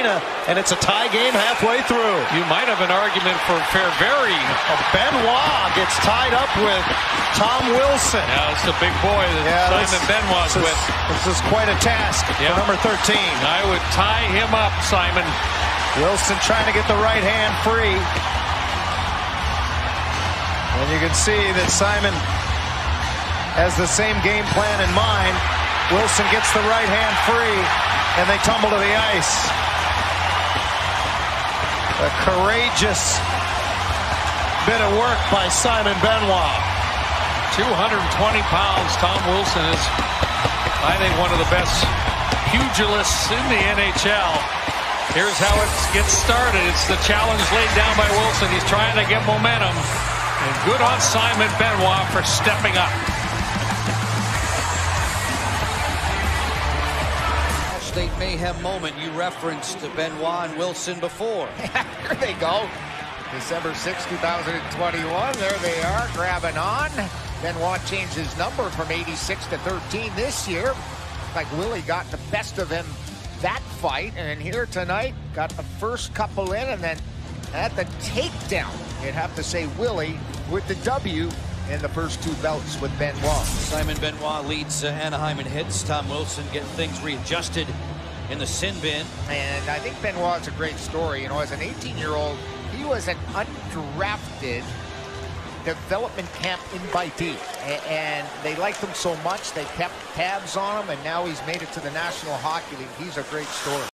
arena, and it's a tie game halfway through. You might have an argument for Fairbury. Oh, Benoit gets tied up with Tom Wilson. Yeah, it's a big boy that Yeah, Simon this- Benoit's this is, with. This is quite a task Yeah. for number 13. I would tie him up, Simon. Wilson trying to get the right hand free. And you can see that Simon has the same game plan in mind. Wilson gets the right hand free, and they tumble to the ice. A courageous bit of work by Simon Benoit. 220 pounds. Tom Wilson is, I think, one of the best pugilists in the NHL. Here's how it gets started. It's the challenge laid down by Wilson. He's trying to get momentum. And good on Simon Benoit for stepping up. State mayhem moment. You referenced Benoit and Wilson before. Here they go. December 6, 2021. There they are, grabbing on. Benoit changed his number from 86 to 13 this year. Like Willie got the best of him that fight. And here tonight, got the first couple in, and then at the takedown, you'd have to say Willie with the W in the first two bouts with Benoit. Simon Benoit leads uh, Anaheim in hits. Tom Wilson getting things readjusted in the sin bin. And I think Benoit's a great story. You know, as an 18-year-old, he was an undrafted development camp invitee. And they liked him so much, they kept tabs on him, and now he's made it to the National Hockey League. He's a great story.